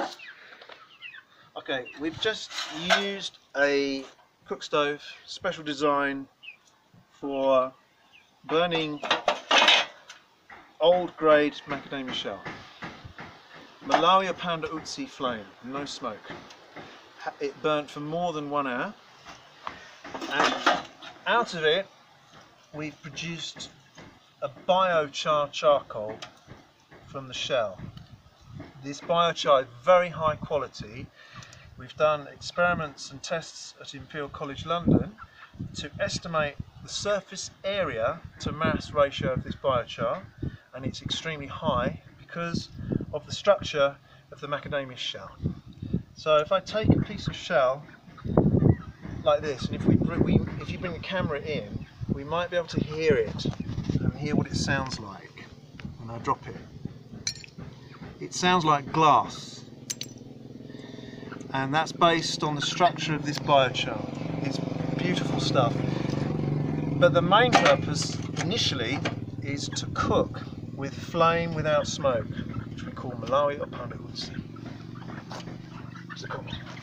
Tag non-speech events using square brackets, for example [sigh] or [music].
[laughs] Okay, we've just used a cook stove, special design for burning old grade macadamia shell. Malawi Opanda Utsi flame, no smoke. It burnt for more than one hour, and out of it, we've produced a biochar charcoal from the shell. This biochar is very high quality. We've done experiments and tests at Imperial College London to estimate the surface area to mass ratio of this biochar and it's extremely high because of the structure of the macadamia shell. So if I take a piece of shell like this and if we, we if you bring the camera in we might be able to hear it and hear what it sounds like when I drop it. It sounds like glass and that's based on the structure of this biochar. It's beautiful stuff. But the main purpose initially is to cook with flame without smoke, which we call Malawi or. So come on.